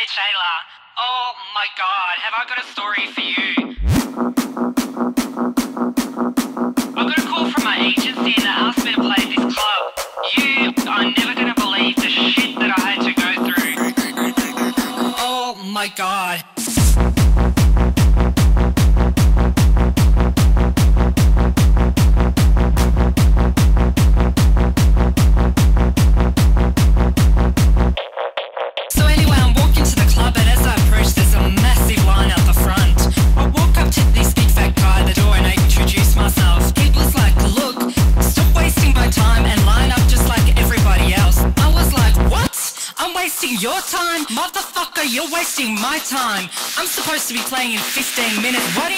it's Shayla. Oh my god, have I got a story for you? I got a call from my agency and they asked me to play this club. You are never gonna believe the shit that I had to go through. Oh my god. Playing in 15 minutes. Why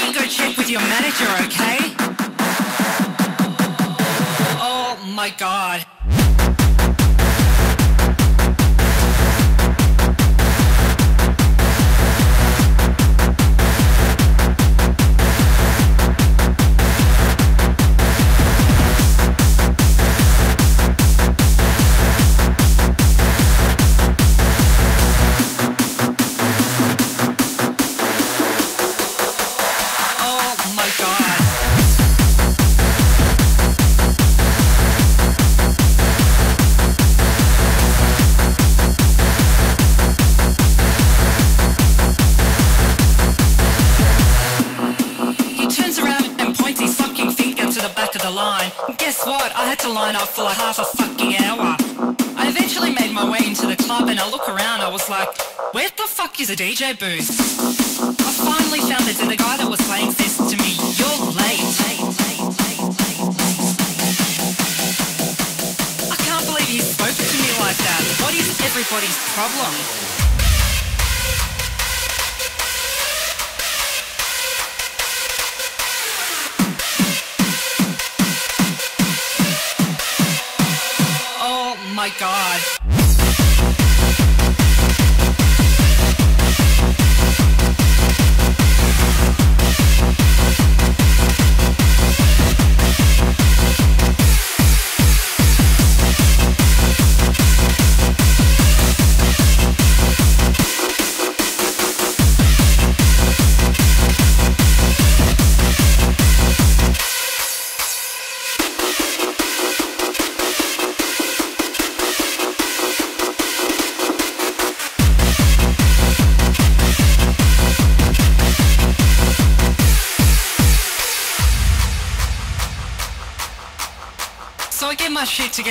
half a fucking hour. I eventually made my way into the club and I look around. I was like, where the fuck is a DJ booth? I finally found it and the guy that was playing says to me, you're late. I can't believe he spoke to me like that. What is everybody's problem? My god.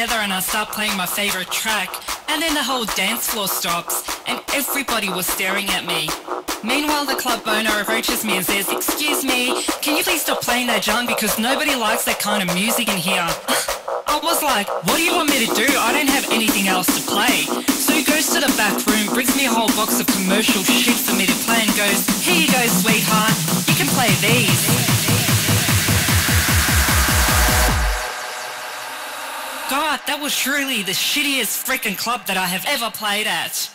Together and I start playing my favorite track. And then the whole dance floor stops and everybody was staring at me. Meanwhile, the club owner approaches me and says, Excuse me, can you please stop playing that junk because nobody likes that kind of music in here? I was like, what do you want me to do? I don't have anything else to play. So he goes to the back room, brings me a whole box of commercial shit for me to play and goes, Here you go, sweetheart, you can play these. God, that was truly the shittiest freaking club that I have ever played at.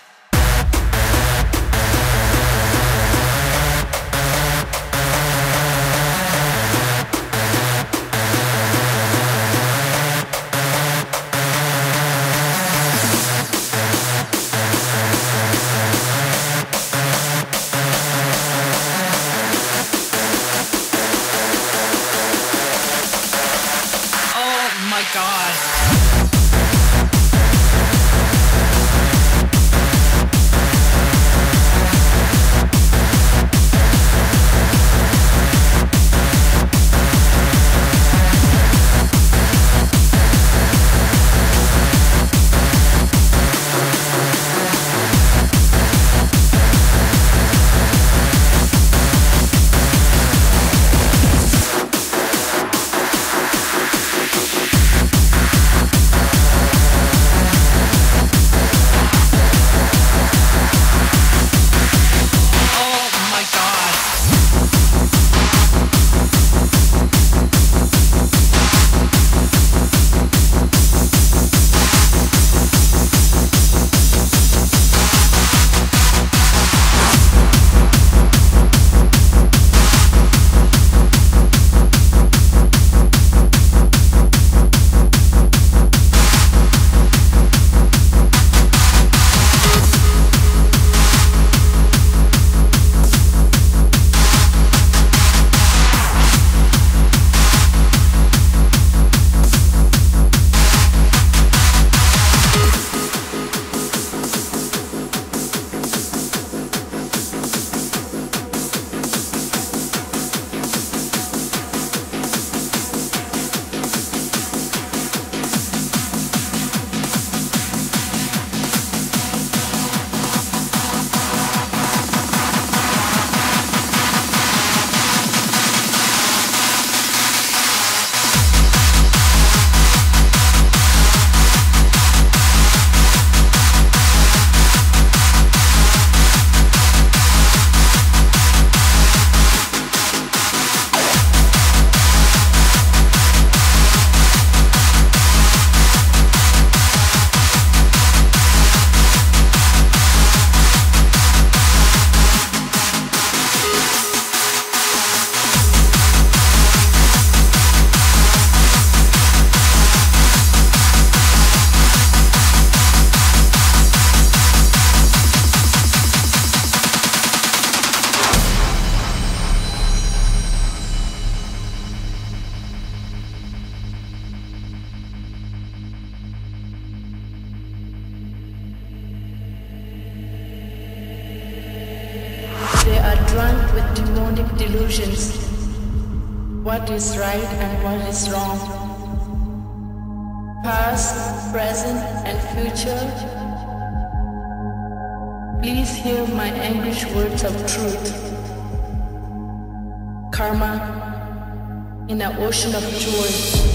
Karma in an ocean of joy.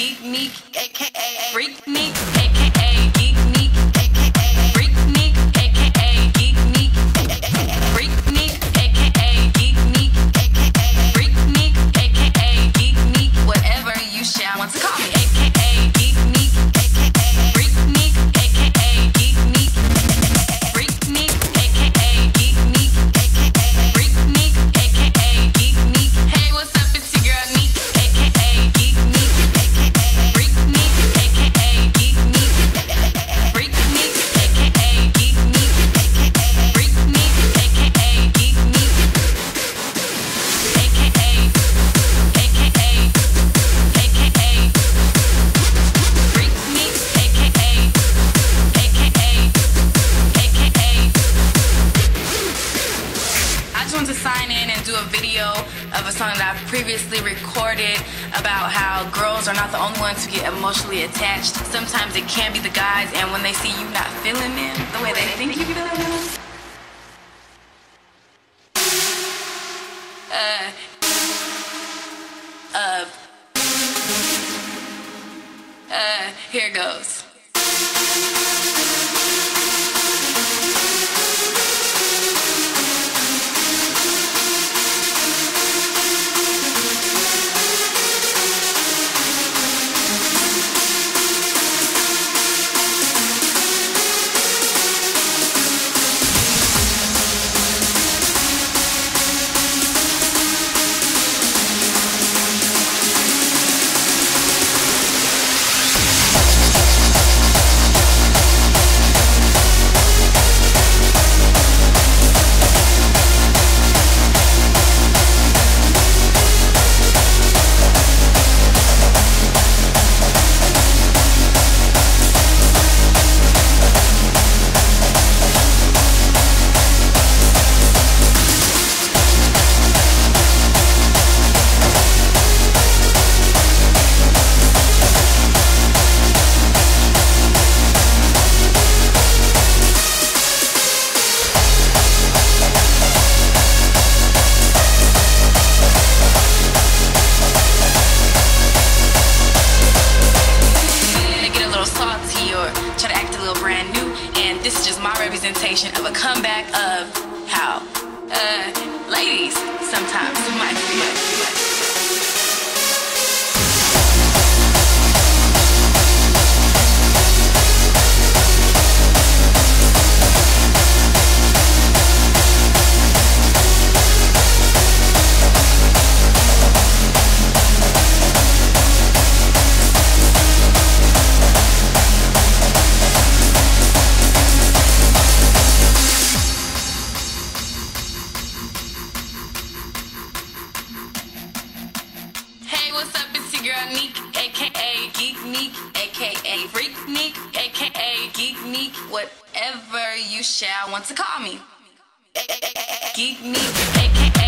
Here goes. Neek,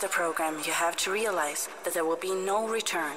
the program, you have to realize that there will be no return.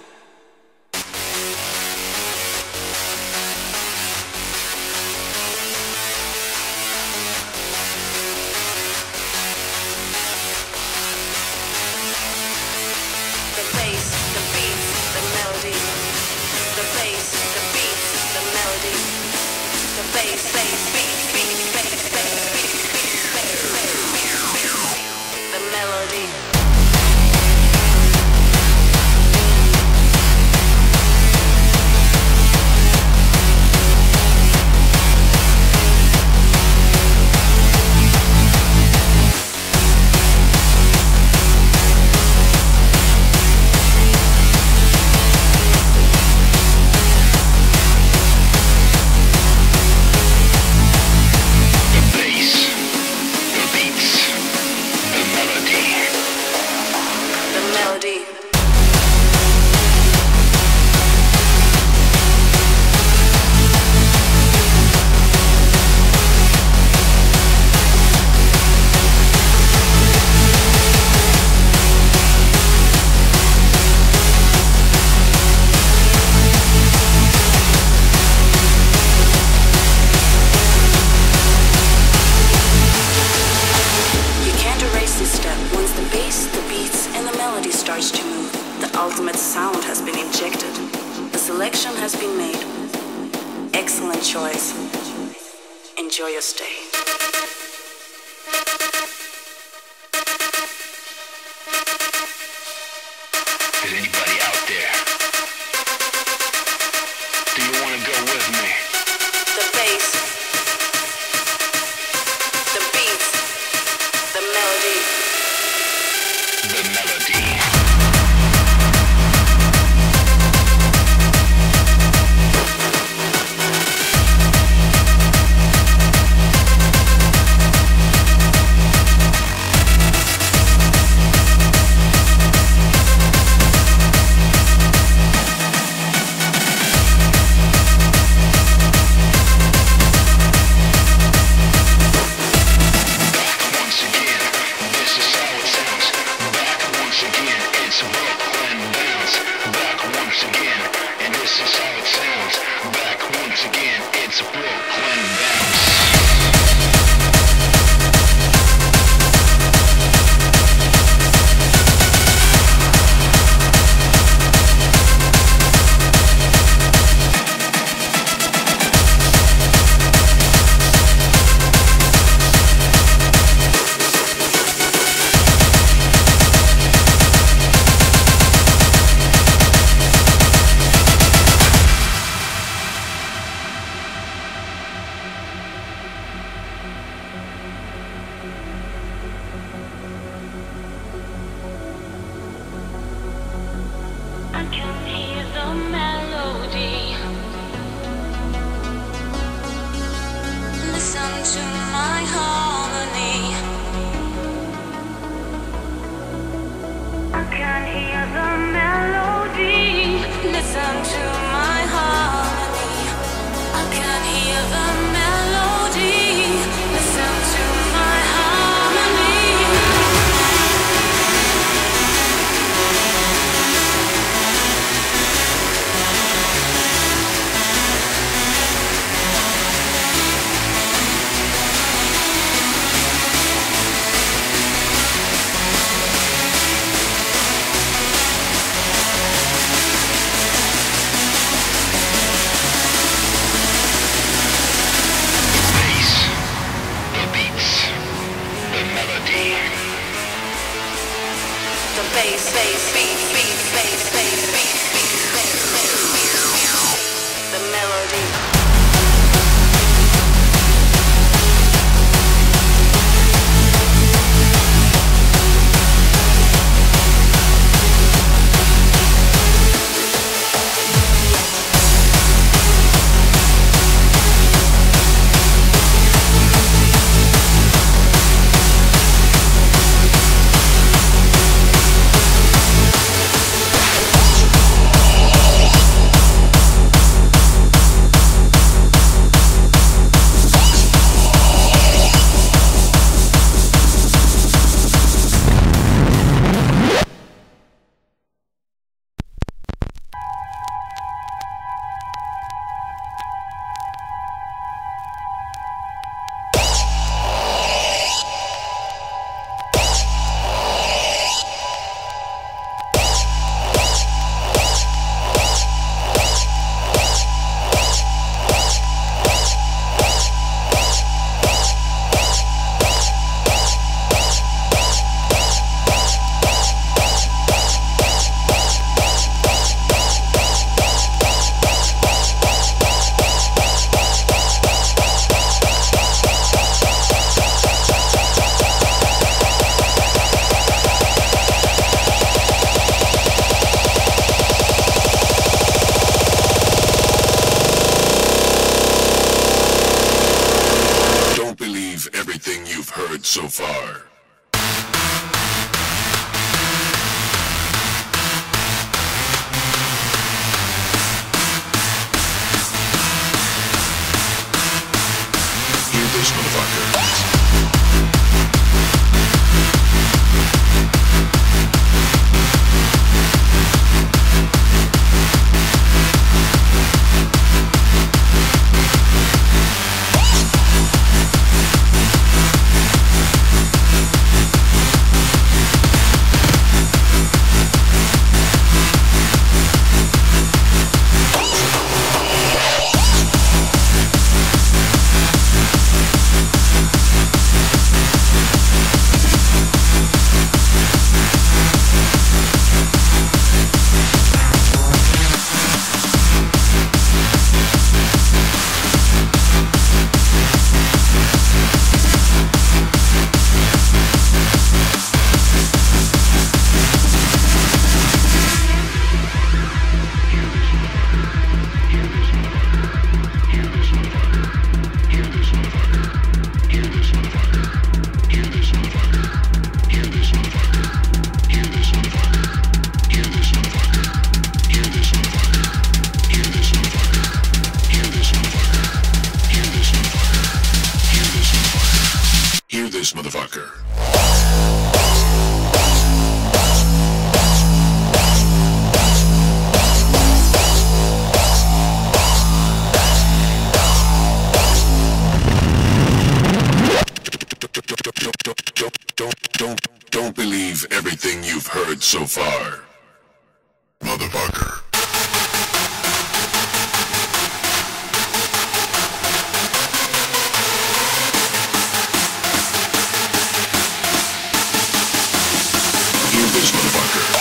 This motherfucker.